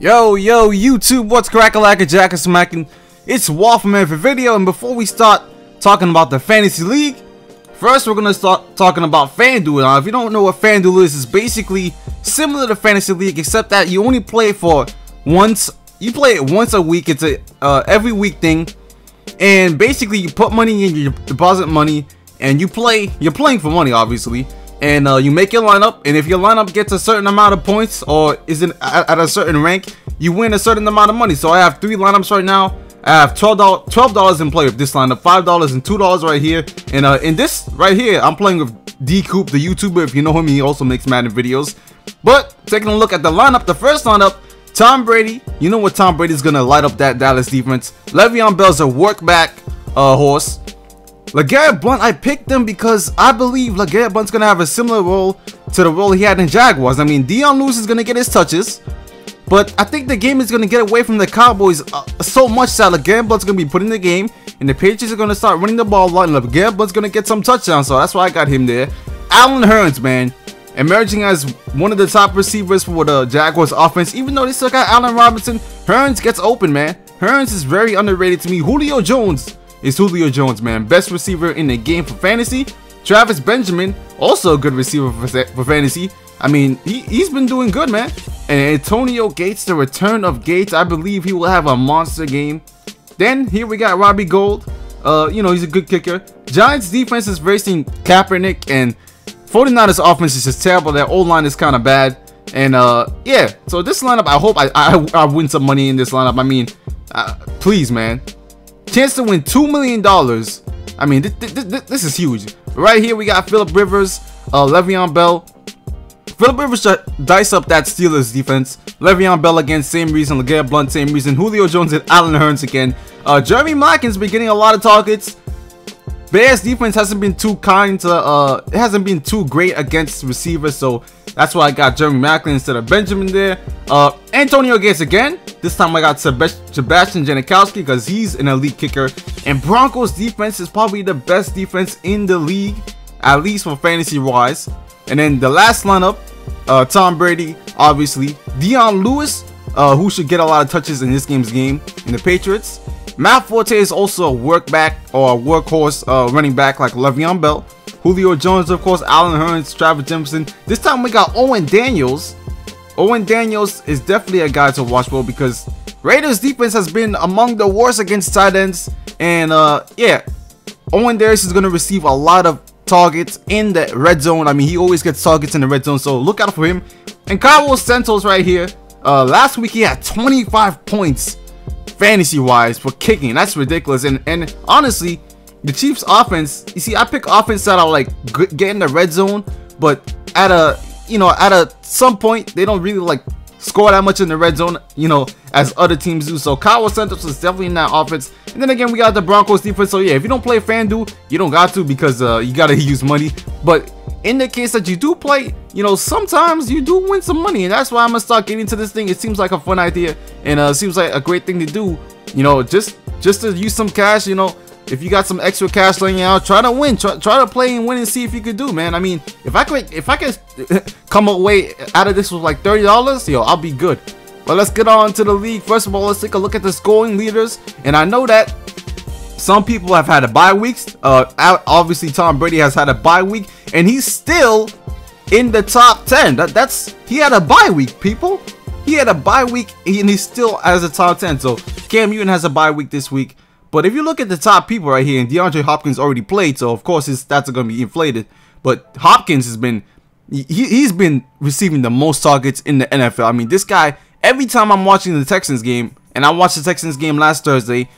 Yo, yo, YouTube, what's crackalacka jack smacking? It's Waffleman for video, and before we start talking about the Fantasy League, first we're gonna start talking about FanDuel. Now, if you don't know what FanDuel is, it's basically similar to Fantasy League, except that you only play it for once. You play it once a week. It's a uh, every week thing, and basically you put money in, you deposit money, and you play. You're playing for money, obviously and uh, you make your lineup and if your lineup gets a certain amount of points or is at, at, a certain rank you win a certain amount of money. So i have three lineups right now. I have 12 dollars in play with this lineup five dollars and two dollars right here. And uh, in this right here i'm playing with d coop the youtuber if you know him he also makes madden videos. But taking a look at the lineup the first lineup tom brady. You know what tom brady's gonna light up that dallas defense. Le'veon bell's a work back uh, horse LeGarrette Blunt, I picked him because I believe LeGarrette Blunt's going to have a similar role to the role he had in Jaguars. I mean, Dion Lewis is going to get his touches, but I think the game is going to get away from the Cowboys uh, so much that LeGarrette Blunt's going to be put in the game, and the Patriots are going to start running the ball a lot, and LeGarrette Blunt's going to get some touchdowns, so that's why I got him there. Allen Hurns, man, emerging as one of the top receivers for the Jaguars offense, even though they still got Allen Robinson, Hurns gets open, man. Hurns is very underrated to me. Julio Jones is Julio Jones, man. Best receiver in the game for fantasy. Travis Benjamin, also a good receiver for, for fantasy. I mean, he, he's been doing good, man. And Antonio Gates, the return of Gates, I believe he will have a monster game. Then here we got Robbie Gould. Uh, you know, he's a good kicker. Giants defense is facing Kaepernick and 49ers offense is just terrible. Their old line is kind of bad. And uh, yeah, so this lineup, I hope I, I, I win some money in this lineup. I mean, uh, please, man. Chance to win $2 million. I mean, th th th this is huge. Right here, we got Philip Rivers, uh, Le'Veon Bell. Philip Rivers dice up that Steelers defense. Le'Veon Bell again, same reason. LeGarrette Blunt, same reason. Julio Jones and Allen Hurns again. Uh, Jeremy Maclin's been getting a lot of targets. Bears defense hasn't been too kind to, uh, it hasn't been too great against receivers, so that's why I got Jeremy Maclin instead of Benjamin there. Uh, Antonio Gates again. This time I got Sebastian Janikowski because he's an elite kicker. And Broncos defense is probably the best defense in the league, at least for fantasy wise. And then the last lineup, uh, Tom Brady, obviously. Dion Lewis, uh, who should get a lot of touches in this game's game in the Patriots. Matt Forte is also a work back or a workhorse uh, running back like Le'Veon Bell. Julio Jones, of course, Allen Hurns, Travis Jefferson. This time we got Owen Daniels. Owen Daniels is definitely a guy to watch for because Raiders defense has been among the worst against tight ends. And uh, yeah, Owen Daniels is going to receive a lot of targets in the red zone. I mean, he always gets targets in the red zone, so look out for him. And Carlos Santos right here. Uh, last week he had 25 points fantasy wise for kicking. That's ridiculous. And and honestly, the Chiefs offense, you see, I pick offense that are like get in the red zone, but at a you know at a some point they don't really like score that much in the red zone, you know, as other teams do. So Kyle Santos is definitely in that offense. And then again, we got the Broncos defense. So yeah, if you don't play FanDuel, you don't got to because uh, you gotta use money. But in the case that you do play, you know, sometimes you do win some money, and that's why I'm gonna start getting into this thing. It seems like a fun idea, and uh, seems like a great thing to do. You know, just just to use some cash. You know, if you got some extra cash laying out, try to win. Try, try to play and win and see if you could do, man. I mean, if I could, if I could come away out of this with like thirty dollars, yo, I'll be good. But let's get on to the league. First of all, let's take a look at the scoring leaders, and I know that some people have had a bye weeks. Uh, obviously Tom Brady has had a bye week, and he's still in the top 10. That, that's he had a bye week, people. He had a bye week, and he's still as a top 10. So Cam Newton has a bye week this week. But if you look at the top people right here, and DeAndre Hopkins already played, so of course his stats are going to be inflated. But Hopkins has been he, he's been receiving the most targets in the NFL. I mean, this guy, every time I'm watching the Texans game, and I watched the Texans game last Thursday,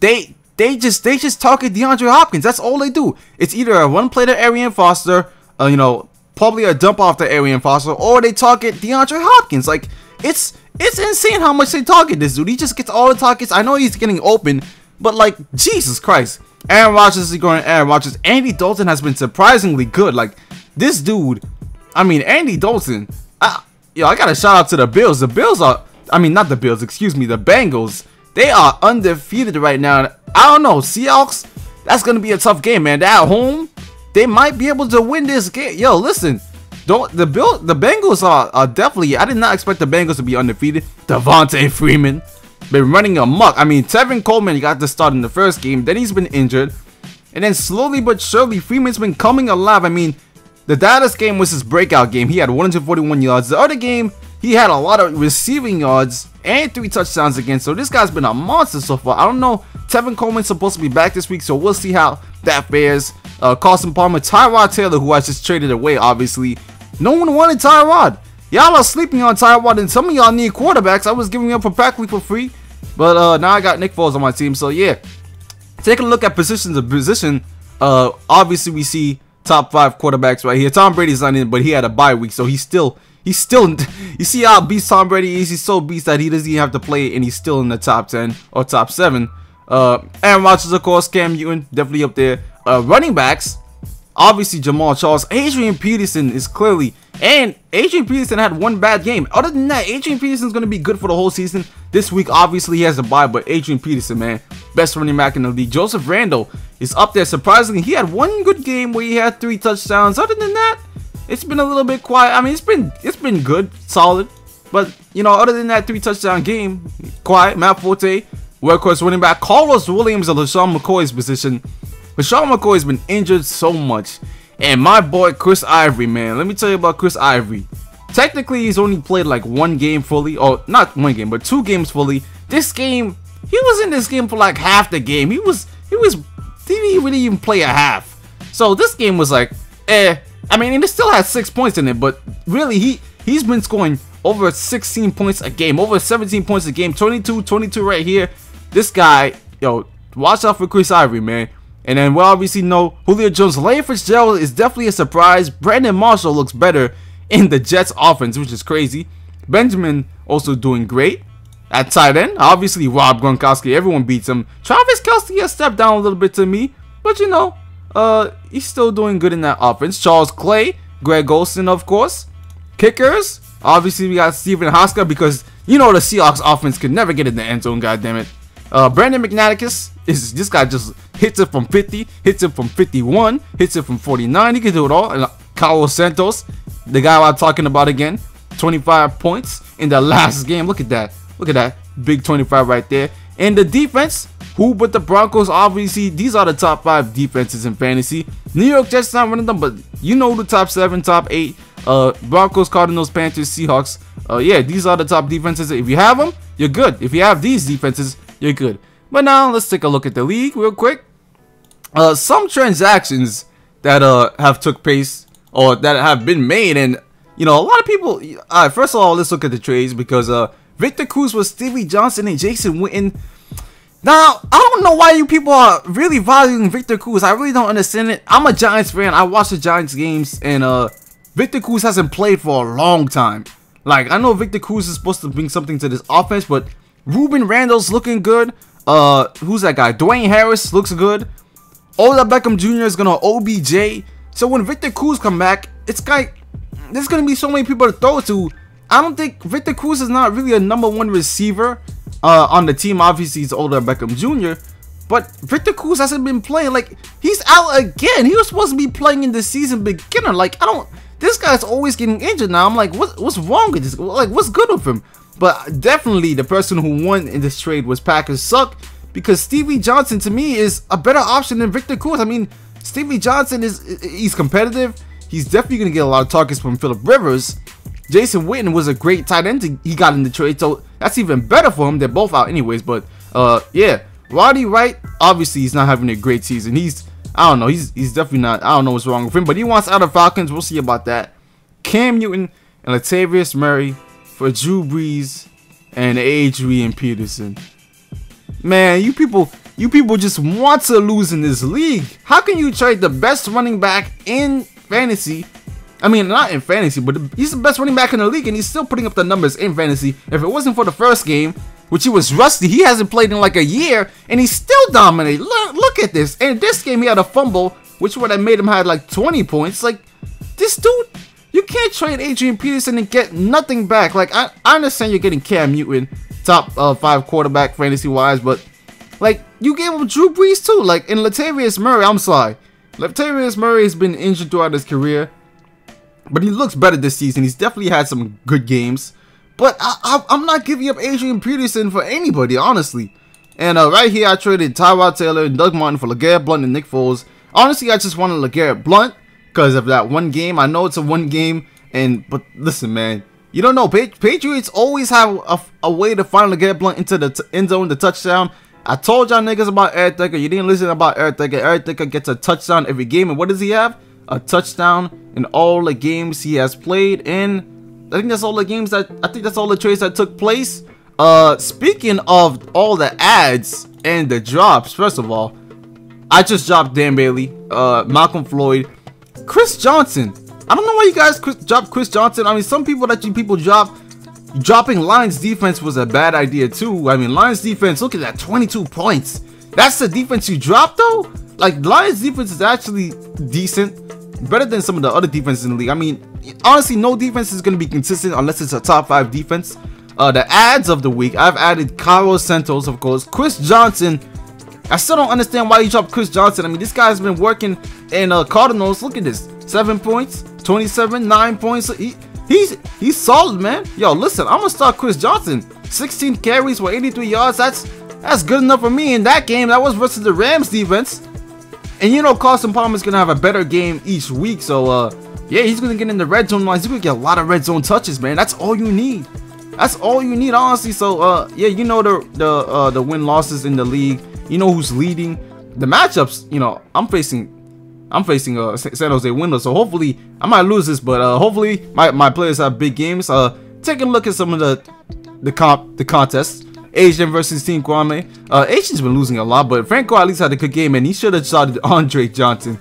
they they just they just target DeAndre Hopkins. That's all they do. It's either a one play to Arian Foster, uh, you know, probably a dump off to Arian Foster, or they target DeAndre Hopkins. Like it's it's insane how much they target this dude. He just gets all the targets. I know he's getting open, but like Jesus Christ. Aaron Rodgers is going Aaron Rodgers. Andy Dalton has been surprisingly good. Like this dude, I mean Andy Dalton. I, yo, I gotta shout out to the Bills. The Bills are, I mean not the Bills, excuse me, the Bengals. They are undefeated right now. I don't know. Seahawks, that's going to be a tough game, man. They're at home. They might be able to win this game. Yo, listen. don't the Bill the Bengals are, are definitely I did not expect the Bengals to be undefeated. Devonta Freeman been running amok. I mean Tevin Coleman got the start in the first game, then he's been injured. And then slowly but surely Freeman's been coming alive. I mean, the Dallas game was his breakout game. He had 141 yards. The other game, he had a lot of receiving yards and three touchdowns again. So this guy's been a monster so far. I don't know. Tevin Coleman's supposed to be back this week, so we'll see how that fares. Uh, Carson Palmer, Tyrod Taylor, who I just traded away, obviously. No one wanted Tyrod. Y'all are sleeping on Tyrod, and some of y'all need quarterbacks. I was giving up for practically for free, but uh, now I got Nick Foles on my team. So yeah, taking a look at positions of position. Uh, obviously we see top five quarterbacks right here. Tom Brady's not in, but he had a bye week, so he's still he's still. You see how beast Tom Brady is? He's so beast that he doesn't even have to play, and he's still in the top ten or top seven. Uh, Aaron Rodgers, of course, Cam Newton, definitely up there. Uh, running backs, obviously Jamaal Charles, Adrian Peterson is clearly, and Adrian Peterson had one bad game. Other than that, Adrian Peterson is going to be good for the whole season. This week, obviously, he has a bye, but Adrian Peterson, man, best running back in the league. Joseph Randle is up there. Surprisingly, he had one good game where he had three touchdowns. Other than that, it's been a little bit quiet. I mean, it's been it's been good, solid. But, you know, other than that three touchdown game, quiet. Matt Forte, workhorse running back. Karlos Williams of LeSean McCoy's position. LeSean McCoy has been injured so much. And my boy Chris Ivory, man. Let me tell you about Chris Ivory. Technically, he's only played like one game fully. Or not one game, but two games fully. This game, he was in this game for like half the game. He was, he was, didn't even play a half. So this game was like, eh. I mean, and it still has six points in it, but really, he, he's been scoring over 16 points a game, over 17 points a game, 22, 22 right here. This guy, yo, watch out for Chris Ivory, man. And then we obviously know Julio Jones, Larry Fitzgerald is definitely a surprise. Brandon Marshall looks better in the Jets offense, which is crazy. Benjamin also doing great. At tight end, obviously Rob Gronkowski, everyone beats him. Travis Kelce has stepped down a little bit to me, but you know, uh, he's still doing good in that offense. Charles Clay, Greg Olsen, of course. Kickers, obviously we got Steven Hauschka because you know the Seahawks offense can never get in the end zone, goddammit. Uh, Brandon McManus is this guy just hits it from 50, hits it from 51, hits it from 49. He can do it all. And Carlos Santos, the guy I'm talking about again, 25 points in the last game. Look at that. Look at that. Big 25 right there. And the defense, who but the Broncos, obviously, these are the top five defenses in fantasy. New York Jets not one of them, but you know the top seven, top eight. Uh, Broncos, Cardinals, Panthers, Seahawks. Uh, yeah, these are the top defenses. If you have them, you're good. If you have these defenses, you're good. But now let's take a look at the league real quick. Uh, some transactions that uh have took place or that have been made, and you know a lot of people. All right, first of all, let's look at the trades because uh Victor Cruz was Stevie Johnson and Jason Witten. Now, I don't know why you people are really valuing Victor Cruz. I really don't understand it. I'm a Giants fan. I watch the Giants games, and uh, Victor Cruz hasn't played for a long time. Like, I know Victor Cruz is supposed to bring something to this offense, but Ruben Randle's looking good. Uh, who's that guy? Dwayne Harris looks good. Odell Beckham Jr. is gonna OBJ. So when Victor Cruz come back, it's like there's gonna be so many people to throw to. I don't think Victor Cruz is not really a number one receiver uh, on the team. Obviously, he's Odell Beckham Jr. But Victor Cruz hasn't been playing. Like he's out again. He was supposed to be playing in the season beginner. Like I don't. This guy's always getting injured now. I'm like, what, what's wrong with this? Like, what's good with him? But definitely the person who won in this trade was Packers suck because Stevie Johnson to me is a better option than Victor Cruz. I mean, Stevie Johnson is he's competitive. He's definitely gonna get a lot of targets from Philip Rivers. Jason Witten was a great tight end he got in the trade, so that's even better for him. They're both out anyways. But uh, yeah, Roddy White obviously he's not having a great season. He's I don't know. He's he's definitely not. I don't know what's wrong with him, but he wants out of Falcons. We'll see about that. Cam Newton and Latavius Murray for Drew Brees and Adrian Peterson. Man, you people, you people just want to lose in this league. How can you trade the best running back in fantasy? I mean, not in fantasy, but he's the best running back in the league, and he's still putting up the numbers in fantasy. If it wasn't for the first game, which he was rusty, he hasn't played in like a year, and he's still dominating. Look, look at this. And this game, he had a fumble, which would have made him have like 20 points. Like, this dude you can't trade Adrian Peterson and get nothing back. Like, I, I understand you're getting Cam Newton, top uh, five quarterback fantasy-wise, but, like, you gave him Drew Brees, too. Like, in Latavius Murray, I'm sorry. Latavius Murray has been injured throughout his career. But he looks better this season. He's definitely had some good games. But I, am not giving up Adrian Peterson for anybody, honestly. And uh, right here, I traded Tyrod Taylor and Doug Martin for LeGarrette Blunt and Nick Foles. Honestly, I just wanted LeGarrette Blunt because of that one game. I know it's a one game, and but listen, man, you don't know. Patriots always have a, a way to finally get Blunt into the end zone, the touchdown. I told y'all niggas about Eric Decker. You didn't listen about Eric Decker. Eric Decker gets a touchdown every game. And what does he have? A touchdown in all the games he has played and I think that's all the games that, I think that's all the trades that took place. Uh, speaking of all the ads and the drops, first of all, I just dropped Dan Bailey, uh, Malcolm Floyd, Chris Johnson. I don't know why you guys dropped Chris Johnson. I mean, some people that you people drop, dropping Lions defense was a bad idea too. I mean, Lions defense, look at that, 22 points. That's the defense you dropped though? Like, Lions defense is actually decent. Better than some of the other defenses in the league. I mean, honestly, no defense is going to be consistent unless it's a top 5 defense. Uh, the ads of the week, I've added Carlos Santos, of course. Chris Johnson. I still don't understand why you dropped Chris Johnson. I mean, this guy's been working in uh, Cardinals. Look at this. 7 points, 27, 9 points. He, he's he's solid, man. Yo, listen, I'm gonna start Chris Johnson. 16 carries for 83 yards. That's that's good enough for me in that game. That was versus the Rams defense. And you know Carson Palmer's gonna have a better game each week. So uh yeah, he's gonna get in the red zone lines. He's gonna get a lot of red zone touches, man. That's all you need. That's all you need, honestly. So uh yeah, you know the the uh the win losses in the league. You know who's leading. The matchups, you know, I'm facing I'm facing uh, San Jose Windows, so hopefully I might lose this, but uh, hopefully my, my players have big games. Uh, take a look at some of the the comp the contests. Asian versus Team Kwame. Uh, Asian's been losing a lot, but Franco at least had a good game, and he should have started Andre Johnson.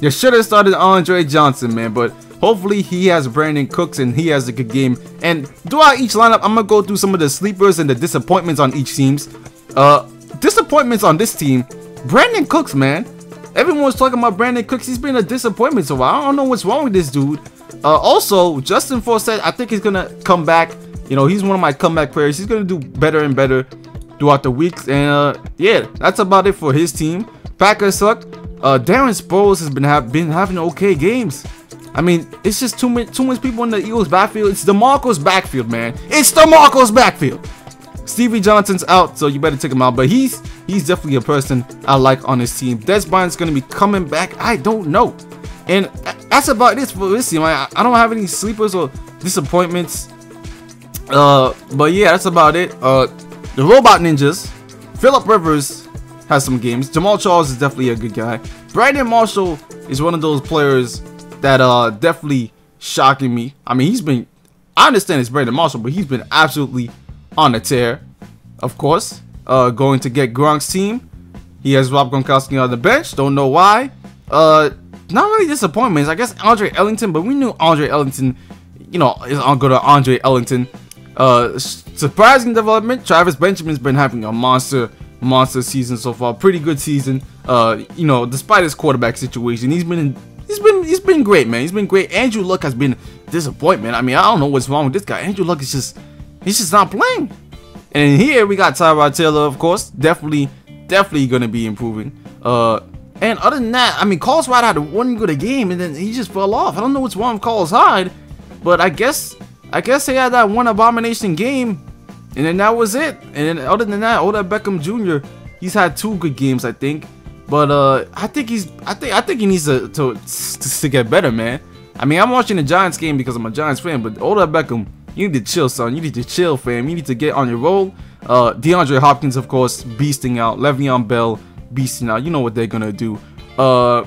You should have started Andre Johnson, man, but hopefully he has Brandin Cooks and he has a good game. And throughout each lineup, I'm gonna go through some of the sleepers and the disappointments on each teams. Uh, disappointments on this team. Brandin Cooks, man. Everyone was talking about Brandin Cooks. He's been a disappointment so I don't know what's wrong with this dude. Uh, also, Justin Forsett, I think he's going to come back. You know, he's one of my comeback players. He's going to do better and better throughout the weeks. And uh, yeah, that's about it for his team. Packers suck. Uh, Darren Sproles has been, ha been having okay games. I mean, it's just too many, too much people in the Eagles backfield. It's the Marcos backfield, man. It's the Marcos backfield. Stevie Johnson's out, so you better take him out. But he's he's definitely a person I like on his team. Dez Bryant's gonna be coming back. I don't know. And that's about it for this team. I, I don't have any sleepers or disappointments. Uh, but yeah, that's about it. Uh, the Robot Ninjas, Philip Rivers has some games. Jamaal Charles is definitely a good guy. Brandon Marshall is one of those players that uh definitely shocking me. I mean, he's been. I understand it's Brandon Marshall, but he's been absolutely on a tear, of course. Uh, going to get Gronk's team. He has Rob Gronkowski on the bench. Don't know why. Uh, not really disappointments. I guess Andre Ellington, but we knew Andre Ellington, you know, is on go to Andre Ellington. Uh, surprising development. Travis Benjamin's been having a monster, monster season so far. Pretty good season. Uh, you know, despite his quarterback situation, he's been he's been he's been great, man. He's been great. Andrew Luck has been disappointment. I mean, I don't know what's wrong with this guy. Andrew Luck is just He's just not playing. And here we got Tyrod Taylor, of course. Definitely, definitely to be improving. Uh, and other than that, I mean, Carlos Hyde had one good game, and then he just fell off. I don't know what's wrong with Carlos Hyde, but I guess, I guess he had that one abomination game, and then that was it. And then other than that, Odell Beckham Jr. He's had two good games, I think. But uh, I think he's, I think, I think he needs to to, to, to get better, man. I mean, I'm watching the Giants game because I'm a Giants fan, but Odell Beckham you need to chill, son. You need to chill, fam. You need to get on your roll. Uh, DeAndre Hopkins, of course, beasting out. Le'Veon Bell, beasting out. You know what they're gonna do. Uh,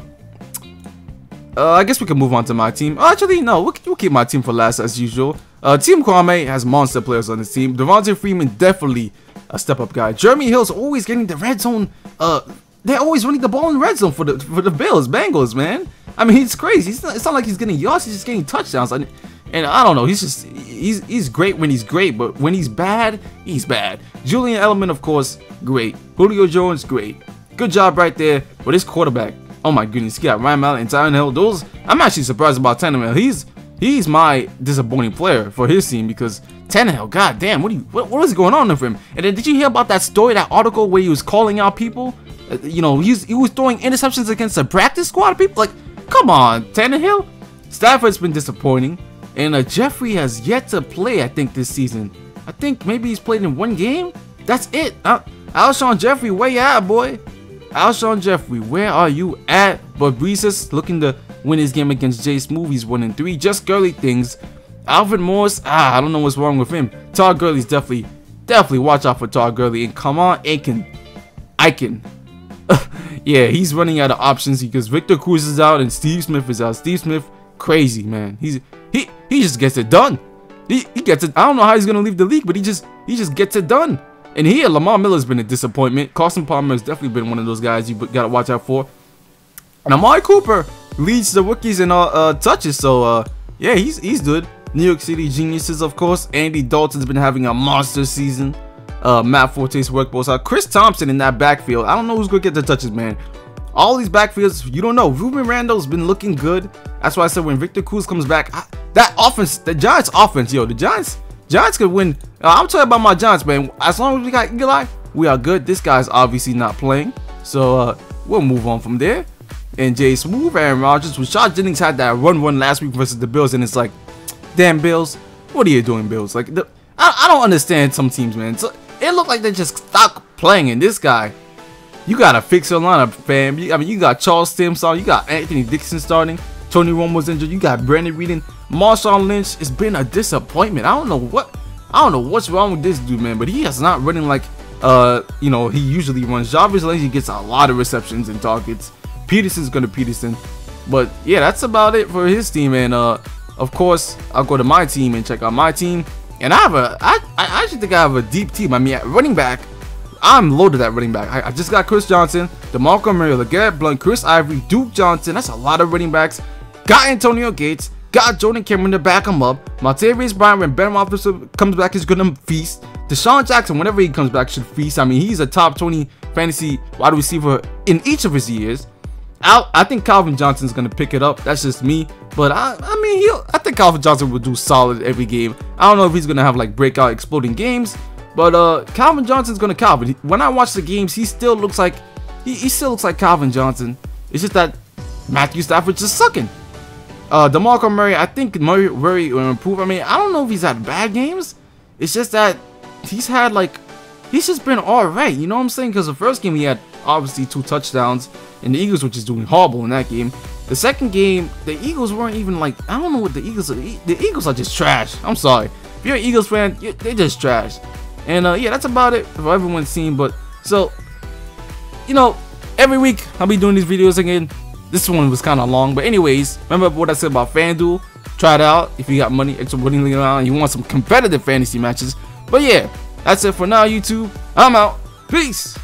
uh, I guess we can move on to my team. Actually, no, we'll, we'll keep my team for last as usual. Uh, team Kwame has monster players on his team. Devonta Freeman, definitely a step-up guy. Jeremy Hill's always getting the red zone. Uh, they're always running the ball in red zone for the for the Bills, Bengals, man. I mean, it's crazy. It's not, it's not like he's getting yards. He's just getting touchdowns. And, and I don't know. He's just he's he's great when he's great, but when he's bad, he's bad. Julian Edelman, of course, great. Julio Jones, great. Good job right there. But his quarterback, oh my goodness, he got Ryan Mallett and Tyron Those I'm actually surprised about Tannehill. He's he's my disappointing player for his team because Tannehill, god damn, what, you, what, what is going on with him? And then did you hear about that story, that article where he was calling out people? Uh, you know, he's, he was throwing interceptions against a practice squad people. Like, come on, Tannehill. Stafford's been disappointing. And uh, Jeffery has yet to play, I think, this season. I think maybe he's played in one game. That's it. Uh, Alshon Jeffery, where you at, boy? Alshon Jeffery, where are you at? But Brees is looking to win his game against Jay Smooth. He's 1 and 3. Just girly things. Alvin Morris, ah, I don't know what's wrong with him. Todd Gurley's definitely, definitely watch out for Todd Gurley. And come on, Aiken. Aiken. yeah, he's running out of options because Victor Cruz is out and Steve Smith is out. Steve Smith, crazy, man. He's he he just gets it done. He, he gets it. I don't know how he's gonna leave the league, but he just he just gets it done. And here, Lamar Miller's been a disappointment. Carson Palmer has definitely been one of those guys you gotta watch out for. And Amari Cooper leads the rookies in uh, uh, touches, so uh, yeah, he's he's good. New York City geniuses, of course. Andy Dalton's been having a monster season. Uh, Matt Forte's work both out. Chris Thompson in that backfield. I don't know who's gonna get the touches, man. All these backfields, you don't know. Ruben Randle's been looking good. That's why I said when Victor Cruz comes back, I, that offense, the Giants offense, yo, the Giants, Giants could win. Uh, I'm talking about my Giants, man. As long as we got Eli, we are good. This guy's obviously not playing, so uh, we'll move on from there. And Jay Smooth, Aaron Rodgers, Rashad Jennings had that run one last week versus the Bills, and it's like, damn Bills, what are you doing, Bills? Like, the, I, I don't understand some teams, man. So, it looked like they just stopped playing, and this guy, you gotta fix your lineup, fam. I mean, you got Charles Sims you got Anthony Dixon starting, Tony Romo's injured, you got Brandon Weeden, Marshawn Lynch. It's been a disappointment. I don't know what, I don't know what's wrong with this dude, man. But he has not running like, uh, you know, he usually runs. Jarvis Landry gets a lot of receptions and targets. Peterson's gonna Peterson, but yeah, that's about it for his team. And uh, of course, I'll go to my team and check out my team. And I have a, I, I actually think I have a deep team. I mean, running back, I'm loaded at running back. I, I just got Chris Johnson, DeMarco Murray, LeGarrette Blunt, Chris Ivory, Duke Johnson. That's a lot of running backs. Got Antonio Gates, got Jordan Cameron to back him up. Martavis Bryant, when Ben Roethlisberger comes back, is going to feast. DeSean Jackson, whenever he comes back, should feast. I mean, he's a top 20 fantasy wide receiver in each of his years. I, I think Calvin Johnson's gonna pick it up. That's just me. But I, I mean, he'll. I think Calvin Johnson will do solid every game. I don't know if he's gonna have like breakout exploding games, but uh, Calvin Johnson's gonna Calvin. When I watch the games, he still looks like he, he still looks like Calvin Johnson. It's just that Matthew Stafford's just sucking. Uh, DeMarco Murray, I think Murray, Murray will improve. I mean, I don't know if he's had bad games. It's just that he's had like he's just been alright. You know what I'm saying? Because the first game he had obviously two touchdowns and the Eagles, which is doing horrible in that game. The second game, the Eagles weren't even like, I don't know what the Eagles are. The Eagles are just trash. I'm sorry. If you're an Eagles fan, they're just trash. And uh, yeah, that's about it for everyone's team. But so, you know, every week I'll be doing these videos again. This one was kind of long. But anyways, remember what I said about FanDuel? Try it out if you got money, extra money around, and you want some competitive fantasy matches. But yeah, that's it for now, YouTube. I'm out. Peace.